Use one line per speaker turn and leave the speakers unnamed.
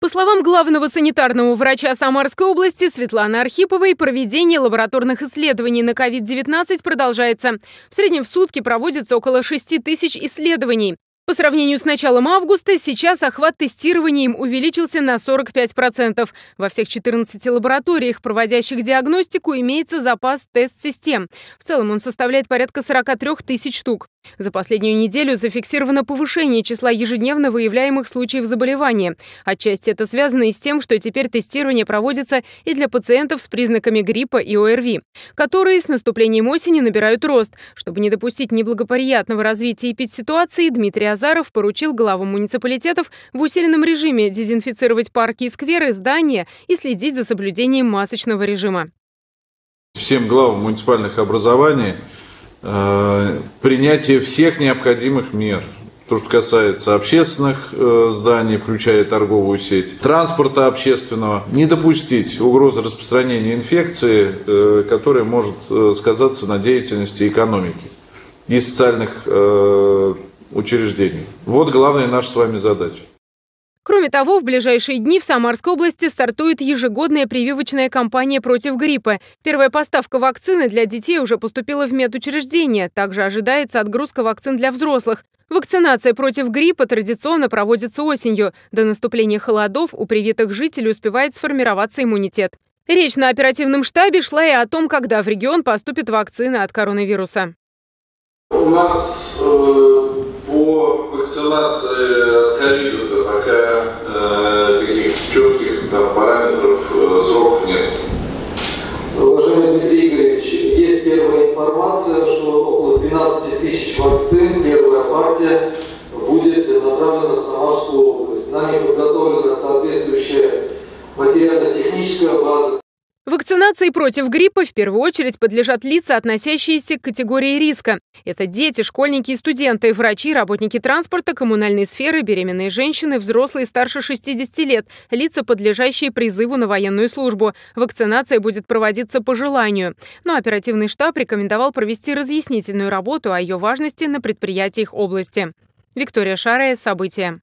По словам главного санитарного врача Самарской области Светланы Архиповой, проведение лабораторных исследований на COVID-19 продолжается. В среднем в сутки проводится около 6 тысяч исследований. По сравнению с началом августа, сейчас охват тестированием увеличился на 45%. Во всех 14 лабораториях, проводящих диагностику, имеется запас тест-систем. В целом он составляет порядка 43 тысяч штук. За последнюю неделю зафиксировано повышение числа ежедневно выявляемых случаев заболевания. Отчасти это связано и с тем, что теперь тестирование проводится и для пациентов с признаками гриппа и ОРВИ, которые с наступлением осени набирают рост. Чтобы не допустить неблагоприятного развития эпидситуации, Дмитрий Азаров поручил главам муниципалитетов в усиленном режиме дезинфицировать парки и скверы, здания и следить за соблюдением масочного режима.
Всем главам муниципальных образований э, принятие всех необходимых мер. То, что касается общественных э, зданий, включая торговую сеть, транспорта общественного, не допустить угрозы распространения инфекции, э, которая может э, сказаться на деятельности экономики и социальных учреждений. Вот главная наша с вами задача.
Кроме того, в ближайшие дни в Самарской области стартует ежегодная прививочная кампания против гриппа. Первая поставка вакцины для детей уже поступила в медучреждение. Также ожидается отгрузка вакцин для взрослых. Вакцинация против гриппа традиционно проводится осенью. До наступления холодов у привитых жителей успевает сформироваться иммунитет. Речь на оперативном штабе шла и о том, когда в регион поступит вакцина от коронавируса.
У нас э, по вакцинации ковида пока э, четких там, параметров, э, сроков нет.
Уважаемый Дмитрий Игоревич, есть первая информация, что около 12 тысяч вакцин, первая партия, будет направлена в Самарскую область. Нами подготовлена соответствующая материально-техническая база.
Вакцинации против гриппа в первую очередь подлежат лица, относящиеся к категории риска. Это дети, школьники и студенты, врачи, работники транспорта, коммунальной сферы, беременные женщины, взрослые старше 60 лет, лица, подлежащие призыву на военную службу. Вакцинация будет проводиться по желанию. Но оперативный штаб рекомендовал провести разъяснительную работу о ее важности на предприятиях области. Виктория Шарая. События.